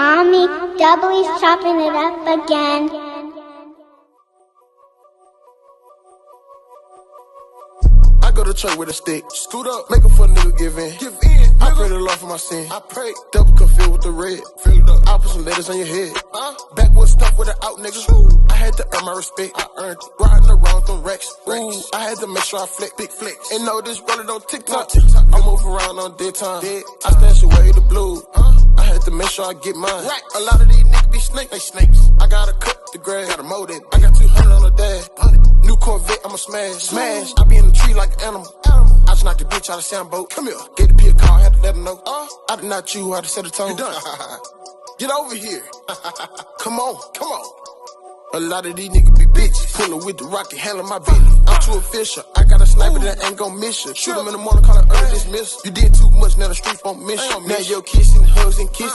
Mommy, Doubly's chopping it up again. I go to church with a stick. Scoot up, make a for nigga give in. Give in. I pray the Lord for my sin. I pray. Double cup filled with the red. Fill it up. I put some letters on your head. Uh, Backwood stuff with it out, niggas. I had to earn my respect. I earned it. Riding around with them racks. Ooh, I had to make sure I flex. Big flex. And know this rolling on TikTok. TikTok. I move around on dead time. Dead. I stash away the blue. Uh, I had to make sure I get mine. Right. A lot of these niggas be snakes. They snakes. I gotta cut the grass. Gotta mow that. I got 200 on the dash. New Corvette, I'ma smash. Smash. I be in the tree like an animal. Animal. I just knocked the bitch out of Sambo. Come here. Get the P a car, had to let her know. Uh, I did not chew how to set a tone. You done. Get over here. come on, come on. A lot of these niggas be bitches. Pullin' with the rocket, handle my business. I'm too official. I got a sniper that ain't gon' miss you. Shoot him in the morning, call it early dismiss. You did too much, now the streets won't miss you. Now your kissing, hugs, and kisses.